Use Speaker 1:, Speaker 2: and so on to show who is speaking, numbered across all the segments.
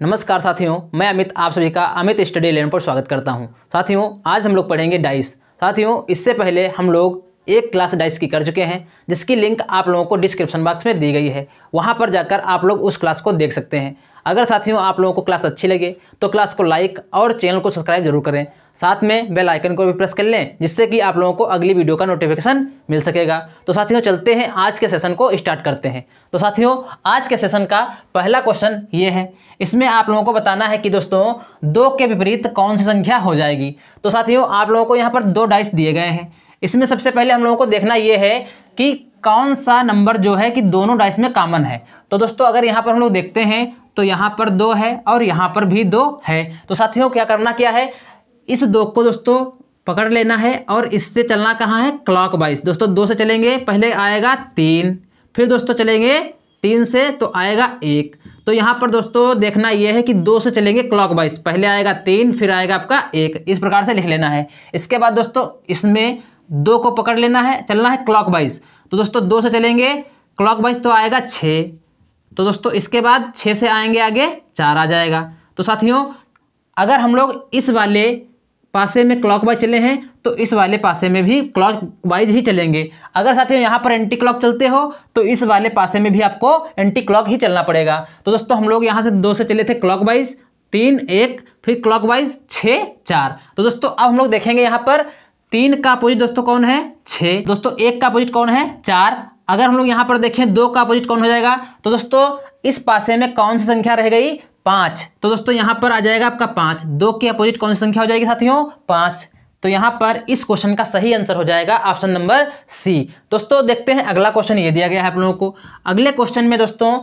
Speaker 1: नमस्कार साथियों, मैं अमित, आप सभी का अमित स्टडी लेन पर स्वागत करता हूँ। साथियों, आज हम लोग पढ़ेंगे डाइस साथियों, इससे पहले हम लोग एक क्लास डाइस की कर चुके हैं, जिसकी लिंक आप लोगों को डिस्क्रिप्शन बॉक्स में दी गई है। वहाँ पर जाकर आप लोग उस क्लास को देख सकते हैं। अगर साथियों आप लोगों को क्लास अच्छी लगे तो क्लास को लाइक और चैनल को सब्सक्राइब ज़रूर करें। साथ में बेल आइकन को भी प्रेस कर लें, जिससे कि आप लोगों को अगली वीडियो का नोटिफिकेशन मिल सकेगा। तो साथियों, चलते हैं आज के सेशन को स्टार्ट करते हैं। तो साथियों, आज के सेशन का पहला क्वेश्चन ये है। इसमें आप लोगों को बताना है कि दोस्तों, दो के विपरीत कौन सी संख्या हो जाएगी? तो साथियों, आप लोगों को यहाँ पर दो डाइस दिए गए हैं। इसमें सबसे पहले हम लोगों को देखना ये है कि कौन सा नंबर जो है कि दोनों डाइस में कॉमन है। तो दोस्तों, अगर यहाँ पर हम लोग देखते हैं तो यहाँ पर दो है और यहाँ पर भी दो है। तो साथियों, क्या करना क्या है? इस दो को दोस्तों पकड़ लेना है और इससे चलना कहाँ है? क्लॉक वाइज दोस्तों, दो से चलेंगे, पहले आएगा तीन, फिर दोस्तों चलेंगे तीन से तो आएगा एक। तो यहाँ पर दोस्तों देखना यह है कि दो से चलेंगे क्लॉक वाइज पहले आएगा तीन, फिर आएगा आपका एक। इस प्रकार से लिख लेना है। इसके बाद दोस्तों, इसमें दो को पकड़ लेना है, चलना है क्लॉक तो दोस्तों, दो से चलेंगे क्लॉक तो आएगा छः तो दोस्तों, इसके बाद छः से आएँगे आगे, चार आ जाएगा। तो साथियों, अगर हम लोग इस वाले पासे में क्लॉक वाइज चले हैं तो इस वाले पासे में भी क्लॉक वाइज ही चलेंगे। अगर साथियों, यहाँ पर एंटी क्लॉक चलते हो तो इस वाले पासे में भी आपको एंटी क्लॉक ही चलना पड़ेगा। तो दोस्तों, हम लोग यहाँ से दो से चले थे क्लॉक वाइज तीन, एक, फिर क्लॉक वाइज छः चार। तो दोस्तों, अब हम लोग देखेंगे यहाँ पर तीन का अपोजिट दोस्तों कौन है? छः दोस्तों, एक का अपोजिट कौन है? चार। अगर हम लोग यहाँ पर देखें, दो का अपोजिट कौन हो जाएगा? तो दोस्तों, इस पासे में कौन सी संख्या रह गई? पाँच। तो दोस्तों, यहाँ पर आ जाएगा आपका पाँच। दो के अपोजिट कौन सी संख्या हो जाएगी साथियों? पाँच। तो यहाँ पर इस क्वेश्चन का सही आंसर हो जाएगा ऑप्शन नंबर सी दोस्तों, देखते हैं अगला क्वेश्चन ये दिया गया है आप लोगों को। अगले क्वेश्चन में दोस्तों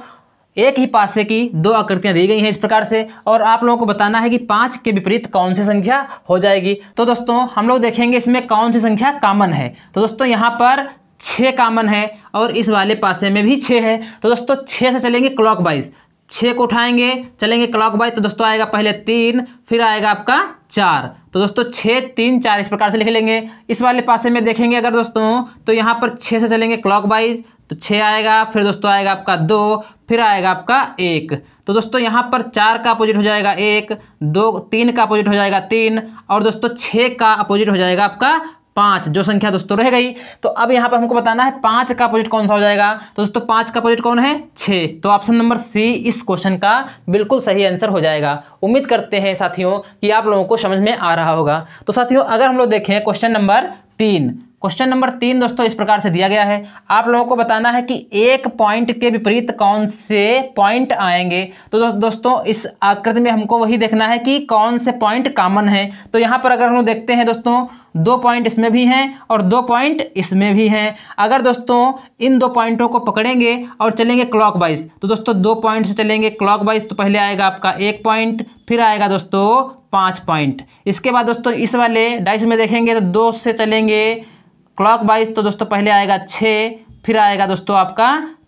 Speaker 1: एक ही पासे की दो आकृतियाँ दी गई हैं इस प्रकार से, और आप लोगों को बताना है कि पाँच के विपरीत कौन सी संख्या हो जाएगी। तो दोस्तों, हम लोग देखेंगे इसमें कौन सी संख्या कॉमन है। तो दोस्तों, यहाँ पर छः कॉमन है, और इस वाले पासे में भी छः है। तो दोस्तों छः से चलेंगे क्लॉक वाइज छः को उठाएँगे, चलेंगे क्लॉक वाइज तो दोस्तों आएगा पहले तीन, फिर आएगा आपका चार। तो दोस्तों छः तीन, चार इस प्रकार से लिख लेंगे। इस वाले पासे में देखेंगे अगर दोस्तों तो यहाँ पर छः से चलेंगे क्लॉक वाइज तो छः आएगा, फिर दोस्तों आएगा आपका दो, फिर आएगा आपका एक। तो दोस्तों यहाँ पर चार का अपोजिट हो जाएगा एक, दो, तीन का अपोजिट हो जाएगा तीन, और दोस्तों छः का अपोजिट हो जाएगा आपका पाँच। जो संख्या दोस्तों रह गई तो अब यहाँ पर हमको बताना है पाँच का अपोजिट कौन सा हो जाएगा। तो दोस्तों पाँच का अपोजिट कौन है? छः तो ऑप्शन नंबर सी इस क्वेश्चन का बिल्कुल सही आंसर हो जाएगा। उम्मीद करते हैं साथियों कि आप लोगों को समझ में आ रहा होगा। तो साथियों, अगर हम लोग देखें क्वेश्चन नंबर तीन क्वेश्चन नंबर तीन दोस्तों, इस प्रकार से दिया गया है। आप लोगों को बताना है कि एक पॉइंट के विपरीत कौन से पॉइंट आएँगे? तो दोस्तों, इस आकृति में हमको वही देखना है कि कौन से पॉइंट कॉमन है। तो यहाँ पर अगर हम लोग देखते हैं दोस्तों, दो पॉइंट इसमें भी हैं और दो पॉइंट इसमें भी हैं। अगर दोस्तों, इन दो पॉइंटों को पकड़ेंगे और चलेंगे क्लॉक तो दोस्तों, दो पॉइंट से चलेंगे क्लॉक तो पहले आएगा आपका एक पॉइंट फिर आएगा दोस्तों, पाँच पॉइंट इसके बाद दोस्तों, इस वाले डाइस में देखेंगे तो दो से चलेंगे क्लॉक वाइज तो दोस्तों पहले आएगा छः, फिर आएगा दोस्तों आपका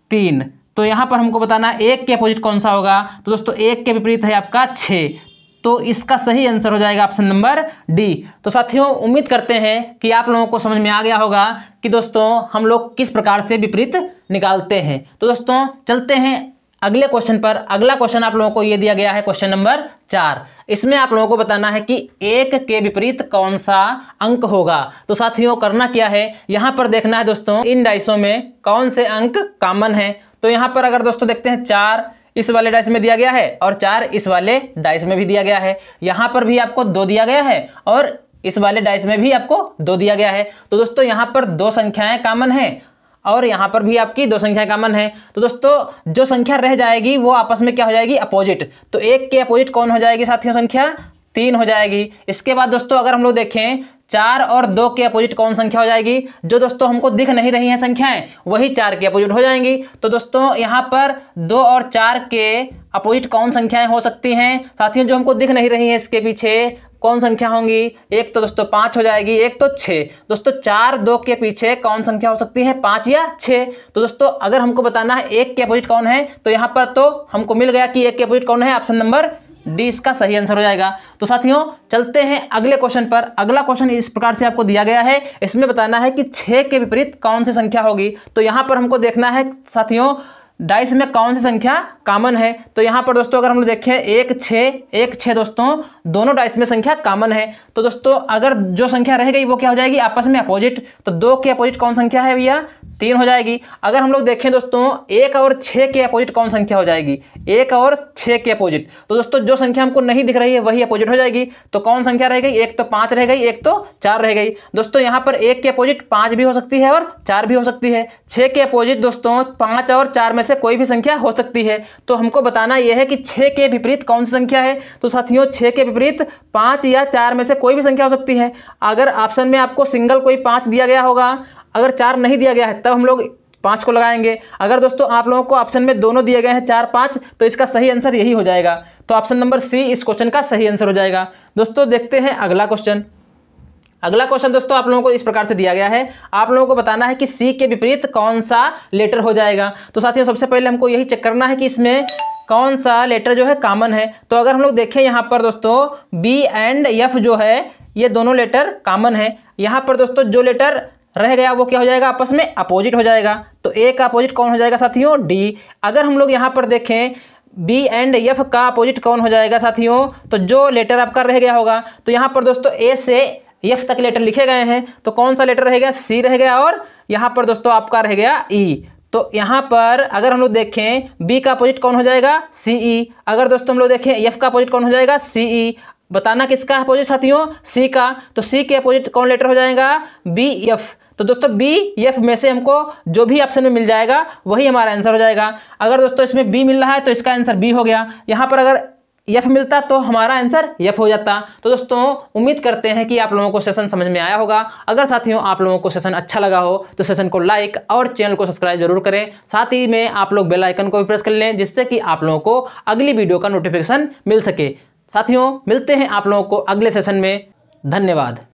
Speaker 1: तीन। तो यहाँ पर हमको बताना एक के अपोजिट कौन सा होगा? तो दोस्तों एक के विपरीत है आपका छः। तो इसका सही आंसर हो जाएगा ऑप्शन नंबर डी। तो साथियों, उम्मीद करते हैं कि आप लोगों को समझ में आ गया होगा कि दोस्तों हम लोग किस प्रकार से विपरीत निकालते हैं। तो दोस्तों, चलते हैं अगले क्वेश्चन पर अगला क्वेश्चन आप लोगों को ये दिया गया है क्वेश्चन नंबर चार। इसमें आप लोगों को बताना है कि एक के विपरीत कौन सा अंक होगा? तो साथियों, करना क्या है? यहाँ पर देखना है दोस्तों, इन डाइसों में कौन से अंक कॉमन है? तो यहाँ पर अगर दोस्तों देखते हैं, चार इस वाले डाइस में दिया गया है और चार इस वाले डाइस में भी दिया गया है। यहाँ पर भी आपको दो दिया गया है और इस वाले डाइस में भी आपको दो दिया गया है। तो दोस्तों, यहाँ पर दो संख्याएँ कॉमन है। और यहाँ पर भी आपकी दो संख्या कॉमन है। तो दोस्तों, जो संख्या रह जाएगी, वो आपस में क्या हो जाएगी? अपोजिट तो एक के अपोजिट कौन हो जाएगी साथियों संख्या? तीन हो जाएगी। इसके बाद दोस्तों, अगर हम लोग देखें, चार और दो के अपोजिट कौन संख्या हो जाएगी? जो दोस्तों हमको दिख नहीं रही हैं संख्याएँ, वही चार के अपोजिट हो जाएँगी। तो दोस्तों, यहाँ पर दो और चार के अपोजिट कौन संख्याएँ हो सकती हैं? साथियों, जो हमको दिख नहीं रही है इसके पीछे कौन संख्या होंगी? एक तो दोस्तों पाँच हो जाएगी, एक तो छः दोस्तों चार दो के पीछे कौन संख्या हो सकती है? पाँच या छः तो दोस्तों अगर हमको बताना है एक के अपोजिट कौन है तो यहाँ पर तो हमको मिल गया कि एक के अपोजिट कौन है? ऑप्शन नंबर डी इसका सही आंसर हो जाएगा। तो साथियों, चलते हैं अगले क्वेश्चन पर। अगला क्वेश्चन इस प्रकार से आपको दिया गया है। इसमें बताना है कि छः के विपरीत कौन सी संख्या होगी? तो यहाँ पर हमको देखना है, साथियों डाइस में कौन सी संख्या कॉमन है? तो यहाँ पर दोस्तों, अगर हम लोग देखें, एक छः एक छः दोस्तों, दोनों डाइस में संख्या कॉमन है। तो दोस्तों, अगर जो संख्या रह गई, वो क्या हो जाएगी? आपस में अपोजिट तो दो के अपोजिट कौन संख्या है भैया? तीन हो जाएगी। अगर हम लोग देखें दोस्तों, एक और छः के अपोजिट कौन संख्या हो जाएगी? एक और छः के अपोजिट। तो दोस्तों, जो संख्या हमको नहीं दिख रही है, वही अपोजिट हो जाएगी। तो कौन संख्या रह गई? एक तो पाँच रह गई, एक तो चार रह गई। दोस्तों, यहाँ पर एक के अपोजिट पाँच भी हो सकती है और चार भी हो सकती है। छः के अपोजिट दोस्तों, पाँच और चार में से कोई भी संख्या हो सकती है। तो हमको बताना यह है कि छः के विपरीत कौन सी संख्या है? तो साथियों छः के विपरीत पाँच या चार में से कोई भी संख्या हो सकती है। अगर ऑप्शन में आपको सिंगल कोई पाँच दिया गया होगा अगर चार नहीं दिया गया है, तब हम लोग पाँच को लगाएँगे। अगर दोस्तों आप लोगों को ऑप्शन में दोनों दिए गए हैं, चार, पाँच तो इसका सही आंसर यही हो जाएगा। तो ऑप्शन नंबर सी इस क्वेश्चन का सही आंसर हो जाएगा। दोस्तों देखते हैं अगला क्वेश्चन अगला क्वेश्चन दोस्तों आप लोगों को इस प्रकार से दिया गया है। आप लोगों को बताना है कि सी के विपरीत कौन सा लेटर हो जाएगा। तो साथियों, सबसे पहले हमको यही चेक करना है कि इसमें कौन सा लेटर जो है कॉमन है। तो अगर हम लोग देखें यहाँ पर दोस्तों बी एंड एफ़ जो है, ये दोनों लेटर कॉमन है। यहाँ पर दोस्तों जो लेटर रह गया, वो क्या हो जाएगा आपस में अपोजिट हो जाएगा। तो ए का अपोजिट कौन हो जाएगा साथियों? डी अगर हम लोग यहाँ पर देखें बी एंड एफ़ का अपोजिट कौन हो जाएगा साथियों? तो जो लेटर आपका रह गया होगा। तो यहाँ पर दोस्तों ए से एफ़ तक लेटर लिखे गए हैं। तो कौन सा लेटर रह गया? सी रह गया और यहाँ पर दोस्तों आपका रह गया ई e. तो यहाँ पर अगर हम लोग देखें बी का अपोजिट कौन हो जाएगा? सी ई e. अगर दोस्तों हम लोग देखें एफ़ का अपोजिट कौन हो जाएगा? सी ई e. बताना किसका अपोजिट साथियों? सी का। तो सी के अपोजिट कौन लेटर हो जाएगा? बी एफ़ तो दोस्तों बी एफ़ में से हमको जो भी ऑप्शन में मिल जाएगा, वही हमारा आंसर हो जाएगा। अगर दोस्तों इसमें बी मिल रहा है तो इसका आंसर बी हो गया। यहाँ पर अगर एफ़ मिलता तो हमारा आंसर एफ़ हो जाता। तो दोस्तों, उम्मीद करते हैं कि आप लोगों को सेशन समझ में आया होगा। अगर साथियों, आप लोगों को सेशन अच्छा लगा हो तो सेशन को लाइक और चैनल को सब्सक्राइब ज़रूर करें। साथ ही में आप लोग बेल आइकन को भी प्रेस कर लें, जिससे कि आप लोगों को अगली वीडियो का नोटिफिकेशन मिल सके। साथियों, मिलते हैं आप लोगों को अगले सेशन में। धन्यवाद।